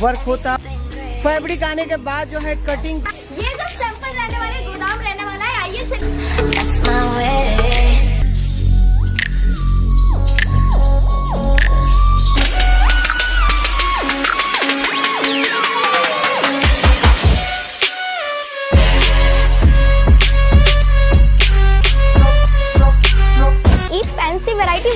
Work होता। Fabric आने के बाद जो है कटिंग ये जो सैंपल रहने वाले, गोदाम रहने वाला है, आइए चलिए।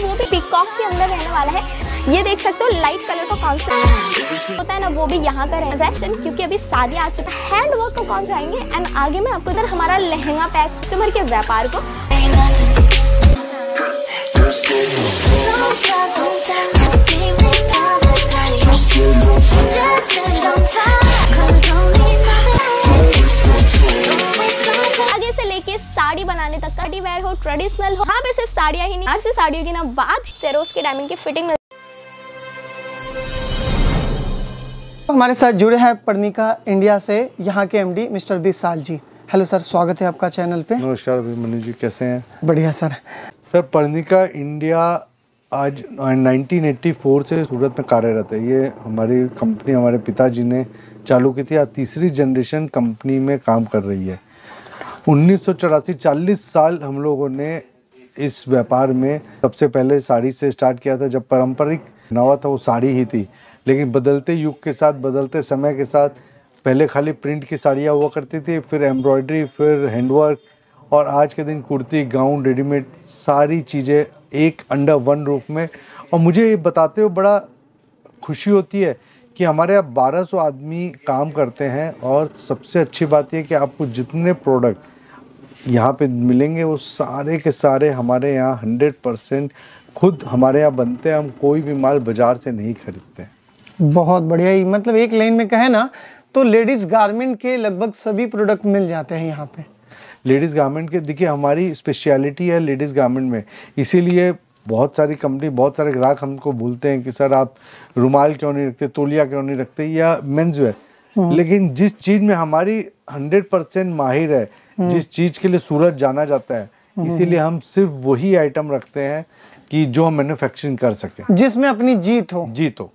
वो भी पिकॉक के अंदर रहने वाला है। ये देख सकते हो लाइट कलर का कॉन्सेप्ट होता है ना, वो भी यहाँ का है क्योंकि अभी शादी आ चुका है। हैंड वर्क को कौन जाएँगे एंड आगे मैं आपको इधर हमारा लहंगा पैक कस्टमर के व्यापार को। से बनाने तक पार्टी वेयर हो ट्रेडिशनल हो यहाँ पे सिर्फ़ साड़ियाँ ही नहीं, हर से साड़ियों की ना बात सेरोस के डायमंड की फिटिंग हमारे साथ जुड़े हैं पर्णिका इंडिया से यहाँ के MD mister Vishal ji. Hello sir स्वागत है आपका चैनल पे। नमस्कार अभिमन्यु जी कैसे हैं? बढ़िया सर। सर पर्णिका इंडिया आज 1984 से सूरत में कार्यरत है। ये हमारी कंपनी हमारे पिताजी ने चालू की थी। आज तीसरी जनरेशन कंपनी में काम कर रही है। उन्नीस सौ साल हम लोगों ने इस व्यापार में सबसे पहले साड़ी से स्टार्ट किया था। जब पारंपरिक नवा था वो साड़ी ही थी। लेकिन बदलते युग के साथ, बदलते समय के साथ, पहले खाली प्रिंट की साड़ियाँ हुआ करती थी, फिर एम्ब्रॉयडरी फिर हैंडवर्क और आज के दिन कुर्ती गाउन रेडीमेड सारी चीज़ें एक अंडर वन रूप में। और मुझे ये बताते हुए बड़ा खुशी होती है कि हमारे यहाँ बारह सौ आदमी काम करते हैं और सबसे अच्छी बात यह कि आपको जितने प्रोडक्ट यहाँ पे मिलेंगे, वो सारे के सारे हमारे यहाँ 100 परसेंट खुद हमारे यहाँ बनते हैं। हम कोई भी माल बाज़ार से नहीं खरीदते। हैं बहुत बढ़िया ही मतलब एक लाइन में कहे ना तो लेडीज़ गारमेंट के लगभग सभी प्रोडक्ट मिल जाते हैं यहाँ पे। लेडीज़ गारमेंट के देखिए हमारी स्पेशलिटी है लेडीज़ गारमेंट में। इसीलिए बहुत सारी कंपनी बहुत सारे ग्राहक हमको बोलते हैं कि सर आप रुमाल क्यों नहीं रखते तोलिया क्यों नहीं रखते या मेंस वेयर लेकिन जिस चीज़ में हमारी हंड्रेड परसेंट माहिर है जिस चीज़ के लिए सूरत जाना जाता है इसीलिए हम सिर्फ़ वही आइटम रखते हैं कि जो हम मैन्युफैक्चरिंग कर सकें। जिसमें अपनी जीत हो। जी तो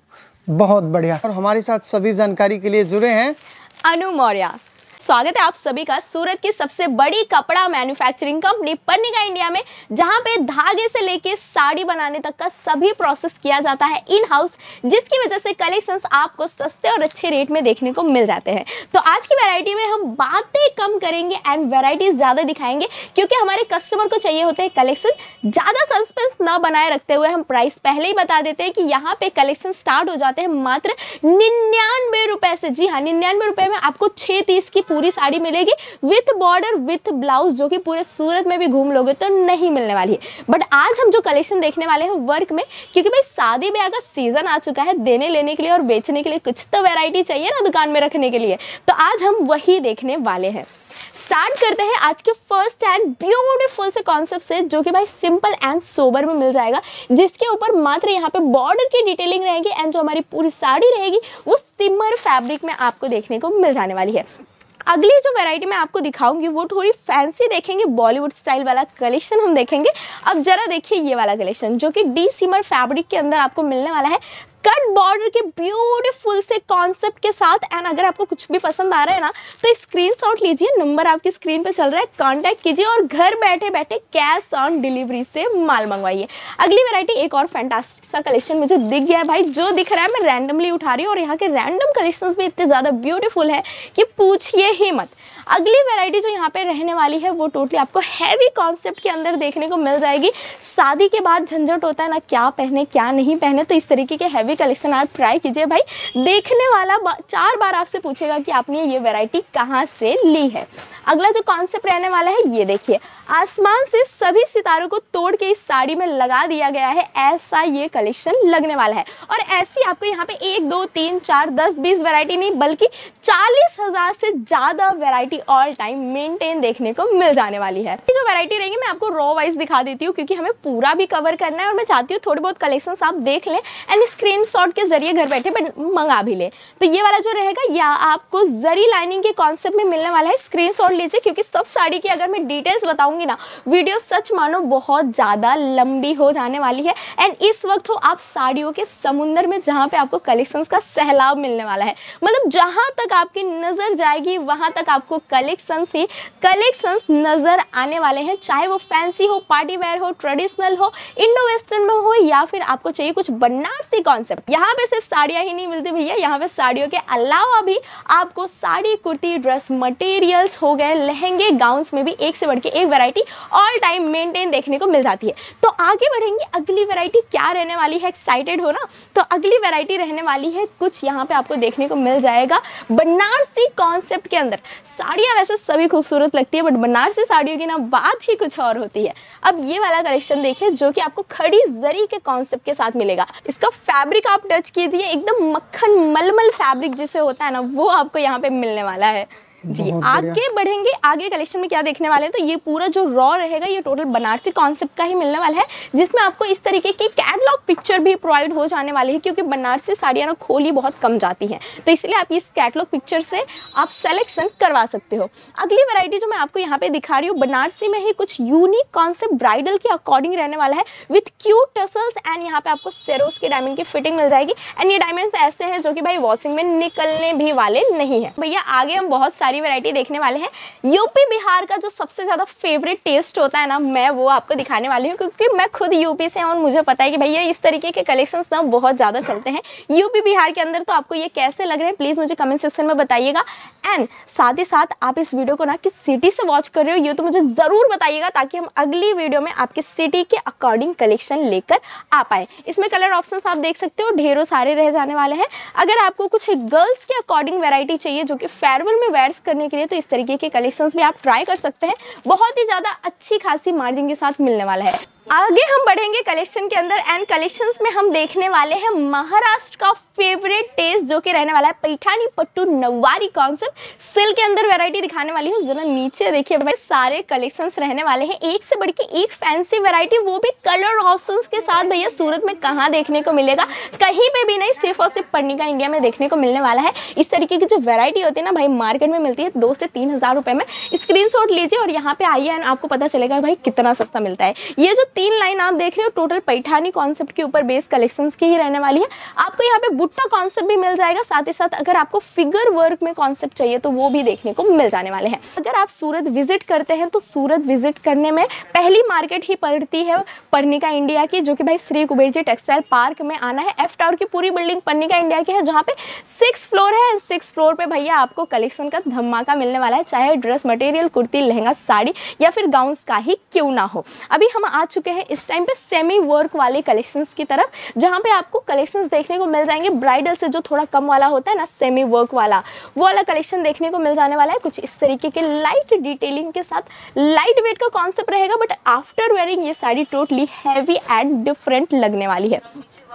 बहुत बढ़िया। और हमारे साथ सभी जानकारी के लिए जुड़े हैं। अनु मौर्य। स्वागत है आप सभी का सूरत की सबसे बड़ी कपड़ा मैन्युफैक्चरिंग कंपनी पर्निका इंडिया में, जहाँ पे धागे से लेके साड़ी बनाने तक का सभी प्रोसेस किया जाता है इन हाउस जिसकी वजह से कलेक्शंस आपको सस्ते और अच्छे रेट में देखने को मिल जाते हैं। तो आज की वैरायटी में हम बातें कम करेंगे एंड वेराइटीज ज़्यादा दिखाएँगे, क्योंकि हमारे कस्टमर को चाहिए होते हैं कलेक्शन ज़्यादा सस्पेंस ना बनाए रखते हुए हम प्राइस पहले ही बता देते हैं कि यहाँ पे कलेक्शन स्टार्ट हो जाते हैं मात्र निन्यानवे रुपए से। जी हाँ निन्यानवे रुपए में आपको छः तीस की पूरी साड़ी मिलेगी विथ बॉर्डर विथ ब्लाउज जो कि पूरे सूरत में भी घूम लोगे तो नहीं मिलने वाली है। बट आज हम जो कलेक्शन देखने वाले हैं वर्क में, क्योंकि भाई शादी ब्याह का सीज़न आ चुका है देने लेने के लिए और बेचने के लिए कुछ तो वैरायटी चाहिए ना दुकान में रखने के लिए तो आज हम वही देखने वाले हैं। स्टार्ट करते हैं आज के फ़र्स्ट एंड ब्यूटीफुल से कॉन्सेप्ट से, जो कि भाई सिंपल एंड सोबर में मिल जाएगा, जिसके ऊपर मात्र यहाँ पे बॉर्डर की डिटेलिंग रहेगी एंड जो हमारी पूरी साड़ी रहेगी, वो सिमर फैब्रिक में आपको देखने को मिल जाने वाली है। अगली जो वैरायटी मैं आपको दिखाऊँगी, वो थोड़ी फैंसी देखेंगे बॉलीवुड स्टाइल वाला कलेक्शन हम देखेंगे। अब जरा देखिए ये वाला कलेक्शन जो कि डी सीमर फैब्रिक के अंदर आपको मिलने वाला है। कट बॉर्डर के ब्यूटीफुल से कॉन्सेप्ट के साथ एंड अगर आपको कुछ भी पसंद आ रहा है ना तो स्क्रीनशॉट लीजिए नंबर आपकी स्क्रीन पर चल रहा है कांटेक्ट कीजिए और घर बैठे बैठे कैश ऑन डिलीवरी से माल मंगवाइए। अगली वैरायटी एक और फैंटास्टिक सा कलेक्शन मुझे दिख गया है भाई, जो दिख रहा है, मैं रैंडमली उठा रही हूँ, और यहाँ के रैंडम कलेक्शन भी इतने ज़्यादा ब्यूटीफुल है कि पूछिए ही मत। अगली वैरायटी जो यहाँ पे रहने वाली है, वो टोटली आपको हैवी कॉन्सेप्ट के अंदर देखने को मिल जाएगी। शादी के बाद झंझट होता है ना, क्या पहने, क्या नहीं पहने तो इस तरीके के हैवी कलेक्शन आप ट्राई कीजिए भाई। देखने वाला चार बार आपसे पूछेगा कि आपने ये वेराइटी कहाँ से ली है। अगला जो कॉन्सेप्ट रहने वाला है, ये देखिए। आसमान से सभी सितारों को तोड़ के इस साड़ी में लगा दिया गया है। ऐसा ये कलेक्शन लगने वाला है। और ऐसी आपको यहाँ पे एक, दो, तीन, चार, दस, बीस वैरायटी नहीं, बल्कि चालीस हज़ार से ज़्यादा वैरायटी ऑल टाइम मेंटेन देखने को मिल जाने वाली है। जो वैरायटी रहेगी, मैं आपको रॉ वाइज दिखा देती हूँ, क्योंकि हमें पूरा भी कवर करना है और मैं चाहती हूँ थोड़े बहुत कलेक्शन आप देख लें एंड स्क्रीन के ज़रिए घर बैठे बट मंगा भी लें। तो ये वाला जो रहेगा, या आपको जरी लाइनिंग के कॉन्सेप्ट में मिलने वाला है स्क्रीन लीजिए, क्योंकि सब साड़ी की अगर मैं डिटेल्स बताऊँ बताऊँगी ना वीडियो सच मानो बहुत ज़्यादा लंबी हो जाने वाली है। एंड इस वक्त हो आप साड़ियों के समुंदर में, जहाँ पे आपको कलेक्शंस का सहलाव मिलने वाला है। मतलब जहाँ तक आपकी नज़र जाएगी, वहाँ तक आपको कलेक्शंस ही कलेक्शंस नज़र आने वाले हैं। चाहे वो फैंसी हो पार्टी वेयर हो ट्रेडिशनल हो इंडो वेस्टर्न में हो, या फिर आपको चाहिए कुछ बनारसी कॉन्सेप्ट यहाँ पे सिर्फ़ साड़ियाँ ही नहीं मिलती भैया, यहाँ पे साड़ियों के अलावा भी आपको साड़ी, कुर्ती ड्रेस मटेरियल्स हो गए, लहंगे गाउन्स में भी एक से बढ़ एक वैरायटी ऑल टाइम मेंटेन देखने को मिल जाती है। तो आगे बढ़ेंगे, अगली वैरायटी क्या रहने वाली है? एक्साइटेड हो ना? तो अगली वैरायटी रहने वाली है, कुछ यहाँ पे आपको देखने को मिल जाएगा। बनारसी कॉन्सेप्ट के अंदर। साड़ियाँ वैसे सभी खूबसूरत लगती है बट बनारसी साड़ियों की ना बात ही कुछ और होती है। अब ये वाला कलेक्शन देखिए, जो कि आपको खड़ी जरी के कॉन्सेप्ट के साथ मिलेगा। इसका फैब्रिक आप टच कीजिए, एकदम मक्खन मलमल फैब्रिक जिसे होता है ना, वो आपको यहाँ पे मिलने वाला है। जी आगे बढ़ेंगे। आगे कलेक्शन में क्या देखने वाले हैं? तो ये पूरा जो रॉ रहेगा ये टोटल बनारसी कॉन्सेप्ट का ही मिलने वाला है जिसमें आपको इस तरीके की कैटलॉग पिक्चर भी प्रोवाइड हो जाने वाली है क्योंकि बनारसी साड़ियाँ ना खोली बहुत कम जाती हैं। तो इसलिए आप इस कैटलॉग पिक्चर से आप सेलेक्शन करवा सकते हो। अगली वैरायटी जो मैं आपको यहाँ पे दिखा रही हूँ बनारसी में ही कुछ यूनिक कॉन्सेप्ट ब्राइडल के अकॉर्डिंग रहने वाला है विथ क्यूट टसल्स एंड यहाँ पे आपको सेरोस के डायमंड की फिटिंग मिल जाएगी। एंड ये डायमंड्स ऐसे हैं जो कि भाई वॉशिंग में निकलने भी वाले नहीं है। भैया आगे हम बहुत सारी वैरायटी देखने वाले हैं। यूपी बिहार का जो सबसे ज़्यादा फेवरेट टेस्ट होता है ना, मैं वो आपको दिखाने वाली हूँ, क्योंकि मैं खुद यूपी से हूँ और मुझे पता है कि भैया इस तरीके के कलेक्शंस ना बहुत ज़्यादा चलते हैं। यूपी बिहार के अंदर तो आपको ये कैसे लग रहे हैं प्लीज़ मुझे कमेंट सेक्शन में बताइएगा। एंड साथ ही साथ आप इस वीडियो को ना किस सिटी से वॉच कर रहे हो, ये तो मुझे ज़रूर बताइएगा, ताकि हम अगली वीडियो में आपके सिटी के अकॉर्डिंग कलेक्शन लेकर आ पाए। इसमें कलर ऑप्शन आप देख सकते हो, ढेरों सारे रह जाने वाले हैं। अगर आपको कुछ गर्ल्स के अकॉर्डिंग वैरायटी चाहिए, जो कि फेयरवेल में वेयर्स करने के लिए तो इस तरीके के कलेक्शन भी आप ट्राई कर सकते हैं। बहुत ही ज़्यादा अच्छी खासी मार्जिन के साथ मिलने वाला है। आगे हम बढ़ेंगे कलेक्शन के अंदर एंड कलेक्शंस में हम देखने वाले हैं महाराष्ट्र का फेवरेट जो कि रहने वाला है पैठानी पट्टू नवारी कॉन्सेप्ट सिल्क के अंदर वैरायटी दिखाने वाली हूँ, जरा नीचे देखिए भाई, सारे कलेक्शंस रहने वाले हैं। एक से बढ़ के एक फैंसी वैरायटी वो भी कलर ऑप्शंस के साथ भैया, सूरत में कहाँ देखने को मिलेगा? कहीं पे भी नहीं, सिर्फ़ और सिर्फ़ पर्णिका इंडिया में देखने को मिलने वाला है। इस तरीके की जो वैरायटी होती है ना भाई मार्केट में मिलती है दो से तीन हज़ार रुपये में। स्क्रीन लीजिए और यहाँ पे आइए एंड आपको पता चलेगा भाई, कितना सस्ता मिलता है। ये जो तीन लाइन आप देख रहे हो टोटल पैठानी कॉन्सेप्ट के ऊपर बेस कलेक्शंस की ही रहने वाली है। आपको यहाँ पे बुट्टा कॉन्सेप्ट भी मिल जाएगा, साथ ही साथ अगर आपको फिगर वर्क में कॉन्सेप्ट चाहिए तो वो भी देखने को मिल जाने वाले हैं। अगर आप सूरत विज़िट करते हैं तो सूरत विज़िट करने में पहली मार्केट ही पड़ती है पर्निका इंडिया की, जो कि भाई श्री कुबेर जी टेक्सटाइल पार्क में आना है। एफ़ टावर की पूरी बिल्डिंग पर्निका इंडिया की है, जहाँ पे सिक्स फ्लोर है एंड सिक्स फ्लोर पे भैया आपको कलेक्शन का धमाका मिलने वाला है, चाहे ड्रेस मटेरियल कुर्ती, लहंगा, साड़ी या फिर गाउन्स का ही क्यों ना हो। अभी हम आ चुके हैं इस टाइम पे सेमी वर्क वाले कलेक्शंस की तरफ़, जहाँ पे आपको कलेक्शंस देखने को मिल जाएँगे। ब्राइडल से जो थोड़ा कम वाला होता है ना सेमी वर्क वाला। वो वाला कलेक्शन देखने को मिल जाने वाला है। कुछ इस तरीके के लाइट डिटेलिंग के साथ। लाइट वेट का कॉन्सेप्ट रहेगा बट आफ्टर वेयरिंग ये sari totally heavy and different लगने वाली है।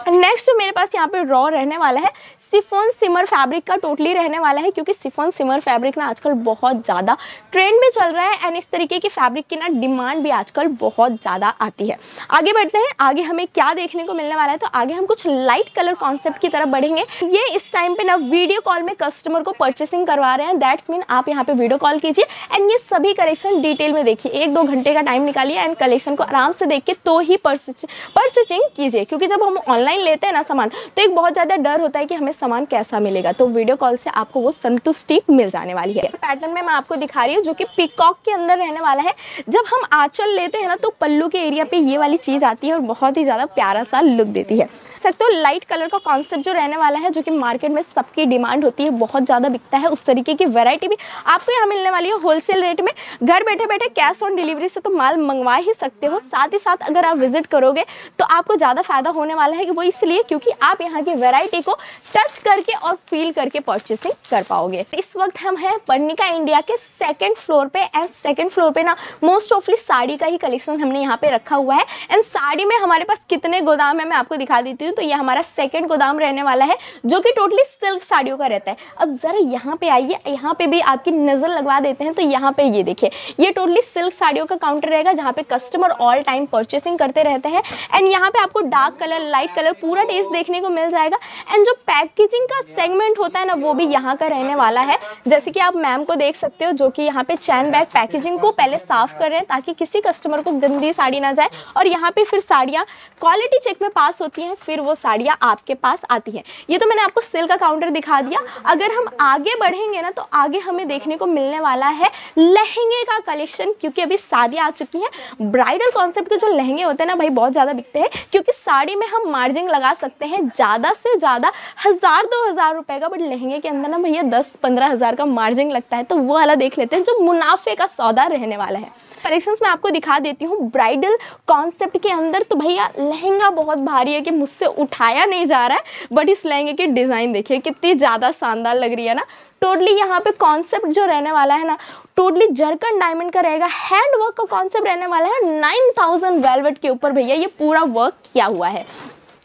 नेक्स्ट जो मेरे पास यहाँ पे रॉ रहने वाला है। सिफोन सिमर फैब्रिक का टोटली रहने वाला है, क्योंकि सिफोन सिमर फैब्रिक ना आजकल बहुत ज़्यादा ट्रेंड में चल रहा है एंड इस तरीके की फैब्रिक की ना डिमांड भी आजकल बहुत ज़्यादा आती है। आगे बढ़ते हैं, आगे हमें क्या देखने को मिलने वाला है तो आगे हम कुछ लाइट कलर कॉन्सेप्ट की तरफ़ बढ़ेंगे। ये इस टाइम पे ना वीडियो कॉल में कस्टमर को परचेसिंग करवा रहे हैं दैट्स मीन आप यहाँ पे वीडियो कॉल कीजिए एंड ये सभी कलेक्शन डिटेल में देखिए, एक दो घंटे का टाइम निकालिए एंड कलेक्शन को आराम से देख के तो ही परचेसिंग कीजिए, क्योंकि जब हम ऑनलाइन लेते हैं ना सामान तो एक बहुत ज़्यादा डर होता है कि हमें सामान कैसा मिलेगा। तो वीडियो कॉल से आपको वो संतुष्टि मिल जाने वाली है। पैटर्न में मैं आपको दिखा रही हूँ, जो कि पिकॉक के अंदर रहने वाला है। जब हम आंचल लेते हैं ना तो पल्लू के एरिया पे ये वाली चीज़ आती है और बहुत ही ज़्यादा प्यारा सा लुक देती है। सकते हो लाइट कलर का कॉन्सेप्ट जो रहने वाला है, जो कि मार्केट में सबकी डिमांड होती है, बहुत ज़्यादा बिकता है। उस तरीके की वैरायटी भी आपको यहाँ मिलने वाली है होलसेल रेट में। घर बैठे बैठे कैश ऑन डिलीवरी से तो माल मंगवा ही सकते हो। साथ ही साथ अगर आप विज़िट करोगे तो आपको ज़्यादा फ़ायदा होने वाला है कि वो इसलिए क्योंकि आप यहाँ की वेराइटी को टच करके और फील करके परचेसिंग कर पाओगे। इस वक्त हम हैं पर्निका इंडिया के सेकेंड फ्लोर पे एंड सेकेंड फ्लोर पे ना मोस्ट ऑफली साड़ी का ही कलेक्शन हमने यहाँ पे रखा हुआ है। एंड साड़ी में हमारे पास कितने गोदाम है, मैं आपको दिखा देती हूँ। तो ये हमारा सेकेंड गोदाम रहने वाला है, जो कि टोटली सिल्क साड़ियों का रहता है। अब ज़रा यहाँ पे आइए, यहाँ पे भी आपकी नज़र लगवा देते हैं। तो यहाँ पे ये देखिए, ये टोटली सिल्क साड़ियों का काउंटर रहेगा, जहाँ पे कस्टमर ऑल टाइम परचेसिंग करते रहते हैं। एंड यहाँ पे आपको dark colour light colour colour पूरा टेस्ट देखने को मिल जाएगा। एंड जो पैकेजिंग का सेगमेंट होता है ना, वो भी यहाँ का रहने वाला है। जैसे कि आप मैम को देख सकते हो, जो कि यहाँ पे चैन बैग पैकेजिंग को पहले साफ़ कर रहे हैं, ताकि किसी कस्टमर को गंदी साड़ी ना जाए। और यहाँ पे फिर साड़ियाँ क्वालिटी चेक में पास होती हैं, फिर वो साड़ियाँ आपके पास आती हैं। ये तो मैंने आपको सिल्क का काउंटर दिखा दिया। अगर हम आगे बढ़ेंगे ना तो आगे हमें देखने को मिलने वाला है लहंगे का कलेक्शन क्योंकि अभी शादियाँ आ चुकी हैं। ब्राइडल कॉन्सेप्ट के जो लहंगे होते हैं ना, भाई, बहुत ज़्यादा बिकते हैं, क्योंकि साड़ी में हम मार्जिन लगा सकते हैं ज़्यादा से ज़्यादा हज़ार, दो हज़ार रुपए का, बट लहंगे के अंदर ना भैया दस, पंद्रह हज़ार का मार्जिन लगता है तो वो वाला देख लेते हैं जो मुनाफे का सौदा रहने वाला है। कलेक्शंस मैं आपको दिखा देती हूँ ब्राइडल कॉन्सेप्ट के अंदर तो भैया लहंगा बहुत भारी है कि मुझसे उठाया नहीं जा रहा है बट इस लहंगे की डिज़ाइन देखिए, कितनी ज़्यादा शानदार लग रही है ना। टोटली यहाँ पे कॉन्सेप्ट जो रहने वाला है ना टोटली जरकन डायमंड का रहेगा हैंड वर्क का कॉन्सेप्ट रहने वाला है नाइन थाउज़ेंड वेलवेट के ऊपर भैया ये पूरा वर्क किया हुआ है।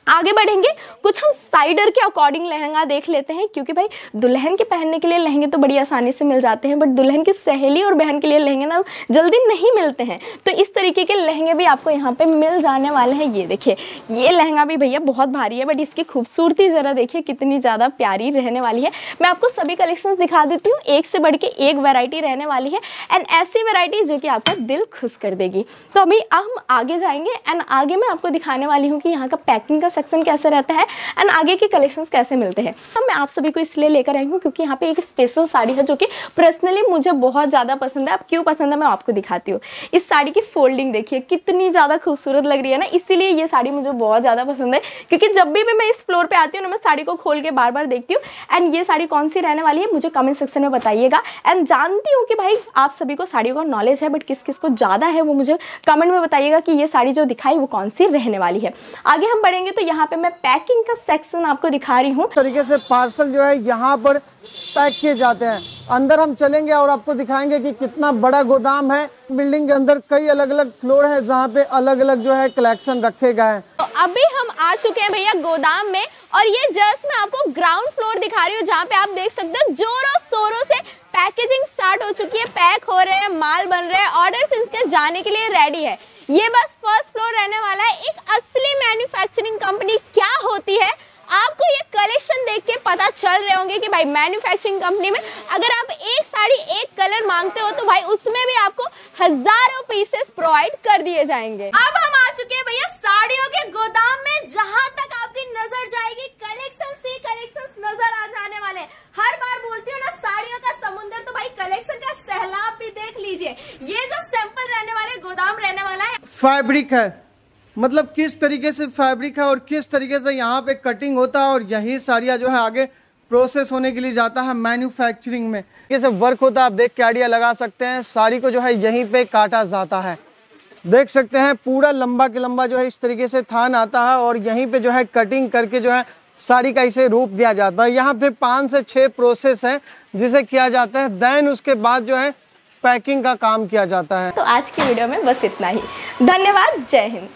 आगे बढ़ेंगे। कुछ हम साइडर के अकॉर्डिंग लहंगा देख लेते हैं, क्योंकि भाई दुल्हन के पहनने के लिए लहंगे तो बड़ी आसानी से मिल जाते हैं बट दुल्हन की सहेली और बहन के लिए लहंगे ना जल्दी नहीं मिलते हैं। तो इस तरीके के लहंगे भी आपको यहाँ पे मिल जाने वाले हैं। ये देखिए, ये लहंगा भी भैया बहुत भारी है बट इसकी खूबसूरती ज़रा देखिए कितनी ज़्यादा प्यारी रहने वाली है। मैं आपको सभी कलेक्शंस दिखा देती हूँ, एक से बढ़ के एक वैरायटी रहने वाली है एंड ऐसी वैरायटी जो कि आपका दिल खुश कर देगी। तो अभी हम आगे जाएँगे एंड आगे मैं आपको दिखाने वाली हूँ कि यहाँ का पैकिंग का सेक्शन कैसे रहता है एंड आगे के कलेक्शंस कैसे मिलते हैं। अब मैं आप सभी को इसलिए लेकर आई हूँ क्योंकि यहाँ पे एक स्पेशल साड़ी है जो कि पर्सनली मुझे बहुत ज़्यादा पसंद है। अब क्यों पसंद है मैं आपको दिखाती हूँ। इस साड़ी की फोल्डिंग देखिए, कितनी ज़्यादा खूबसूरत लग रही है ना? इसीलिए ये साड़ी मुझे बहुत ज़्यादा पसंद है क्योंकि जब भी मैं इस फ्लोर पर आती हूँ ना, मैं साड़ी को खोल के बार बार देखती हूँ। एंड ये साड़ी कौन सी रहने वाली है, मुझे कमेंट सेक्शन में बताइएगा। एंड जानती हूँ कि भाई आप सभी को साड़ियों का नॉलेज है बट किस किस को ज़्यादा है वो मुझे कमेंट में बताइएगा कि ये साड़ी जो दिखाई, वो कौन सी रहने वाली है। आगे हम बढ़ेंगे तो यहाँ पे मैं पैकिंग का सेक्शन आपको दिखा रही हूँ। तरीके से पार्सल जो है यहाँ पर पैक किए जाते हैं। अंदर हम चलेंगे और आपको दिखाएँगे कि कितना बड़ा गोदाम है। बिल्डिंग के अंदर कई अलग अलग फ्लोर हैं जहाँ पे अलग अलग जो है कलेक्शन रखे गए हैं। तो अभी हम आ चुके हैं भैया गोदाम में और ये जस्ट मैं आपको ग्राउंड फ्लोर दिखा रही हूँ जहाँ पे आप देख सकते हो जोरों शोरों से पैकेजिंग स्टार्ट हो चुकी है पैक हो रहे हैं माल बन रहे हैं ऑर्डर इनके जाने के लिए रेडी है। ये बस फ़र्स्ट फ्लोर रहने वाला है। एक असली मैन्युफैक्चरिंग कंपनी क्या होती है? आपको ये कलेक्शन देख के पता चल रहे होंगे कि भाई मैन्युफैक्चरिंग कंपनी में अगर आप एक साड़ी, एक कलर मांगते हो तो भाई उसमें भी आपको हज़ारों पीसेस प्रोवाइड कर दिए जाएँगे। अब हम आ चुके हैं भैया साड़ियों के गोदाम में, जहाँ तक आपकी नज़र जाएगी कलेक्शन ही कलेक्शन नज़र आ जाने वाले हैं। हर बार बोलती हूँ ना, साड़ियों का समुंदर तो भाई कलेक्शन का सैलाब भी देख लीजिए। ये जो सैंपल रहने वाले, गोदाम रहने वाला है। फैब्रिक है। मतलब किस तरीके से फैब्रिक है और किस तरीके से यहाँ पे कटिंग होता है और यही साड़ियाँ जो है आगे प्रोसेस होने के लिए जाता है मैन्युफैक्चरिंग में। कैसे वर्क होता है, आप देख के आइडिया लगा सकते हैं। साड़ी को जो है यहीं पे काटा जाता है। देख सकते हैं, पूरा लंबा के लंबा जो है इस तरीके से थान आता है और यहीं पे जो है कटिंग करके जो है साड़ी का इसे रूप दिया जाता है। यहाँ पे पाँच से छः प्रोसेस है, जिसे किया जाता है। देन उसके बाद जो है पैकिंग का काम किया जाता है। तो आज की वीडियो में बस इतना ही। धन्यवाद। जय हिंद।